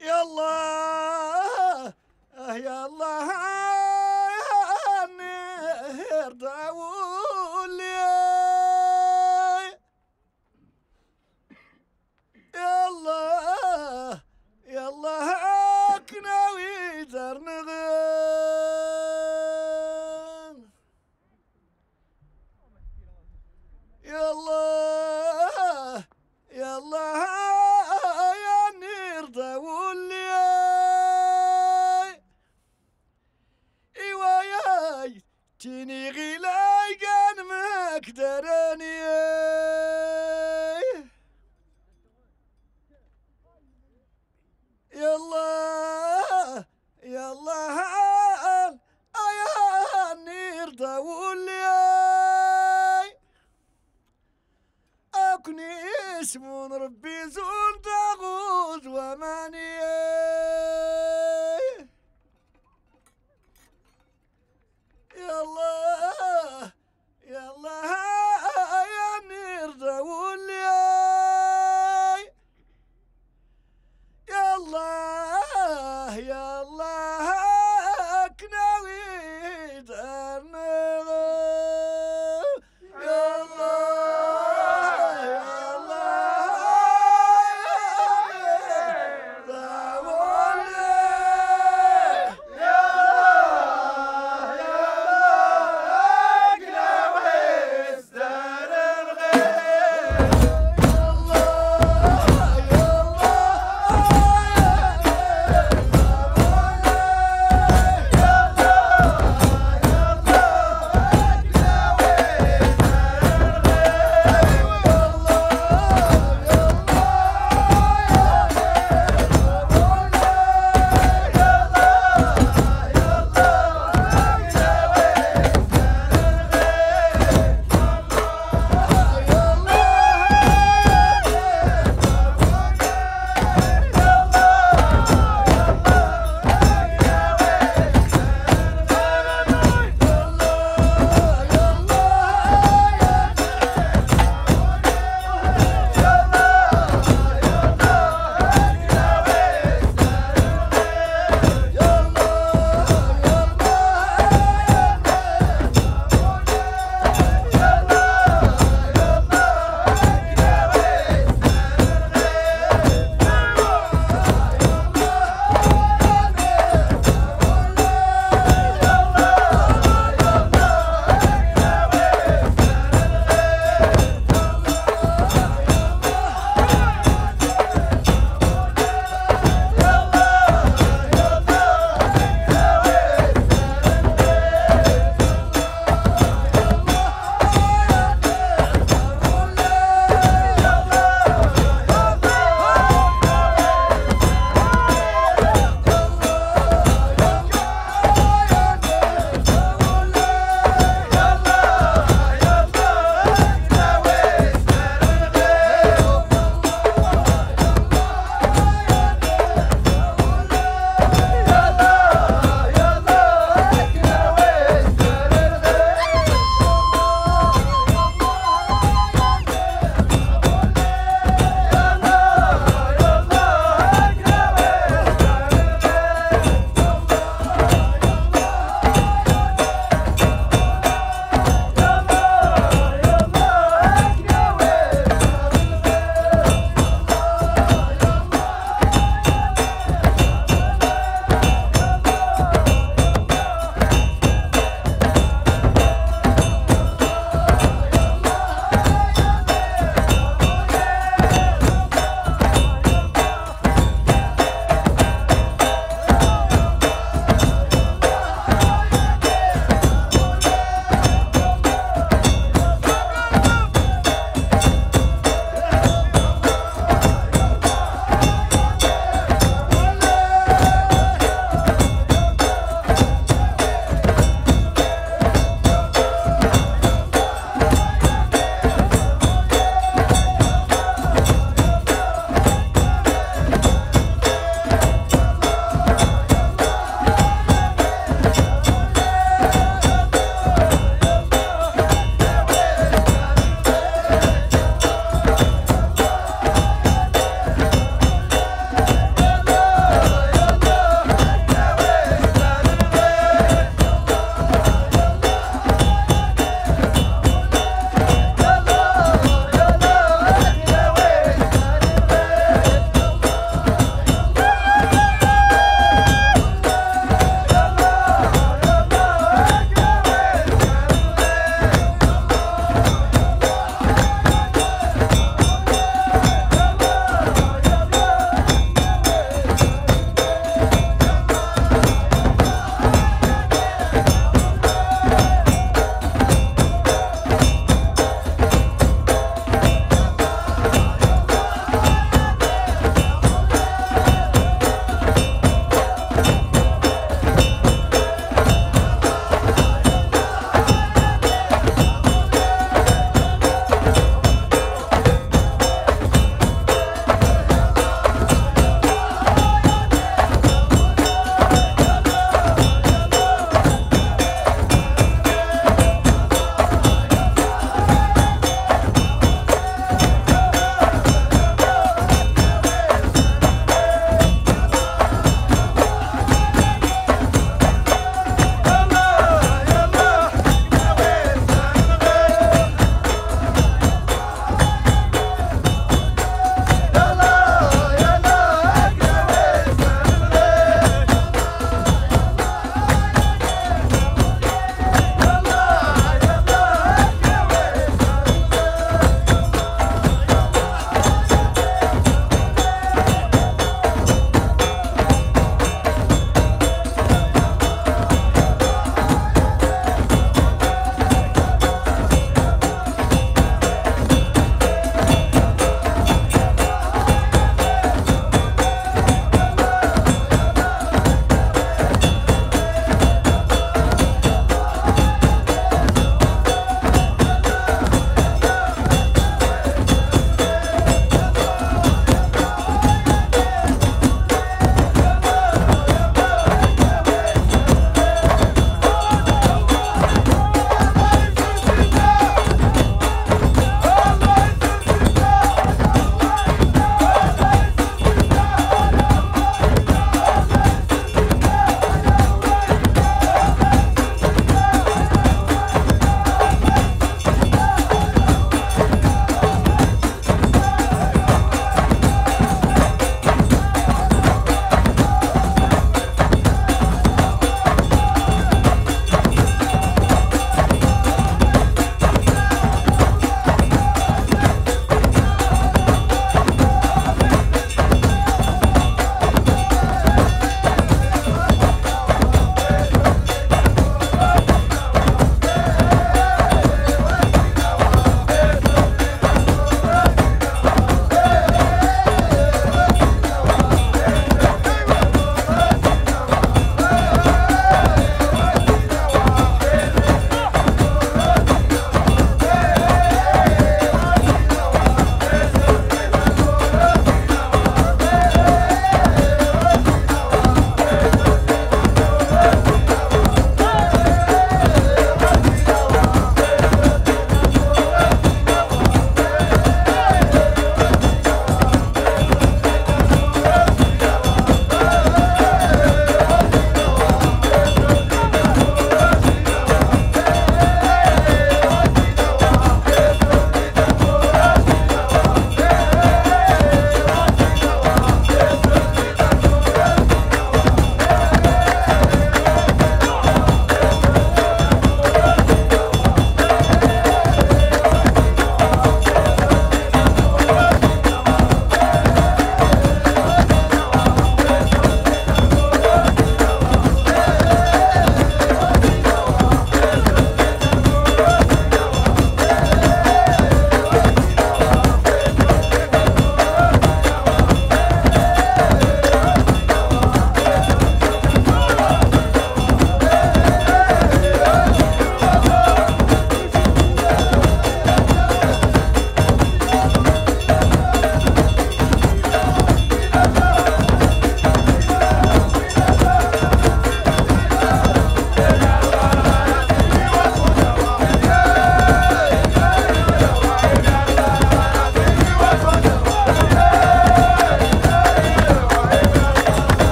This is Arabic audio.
يلا يلا النهر تيني غلاي كان مقدراني يلا يلا يا نير داولي. أكني اسم ربي زون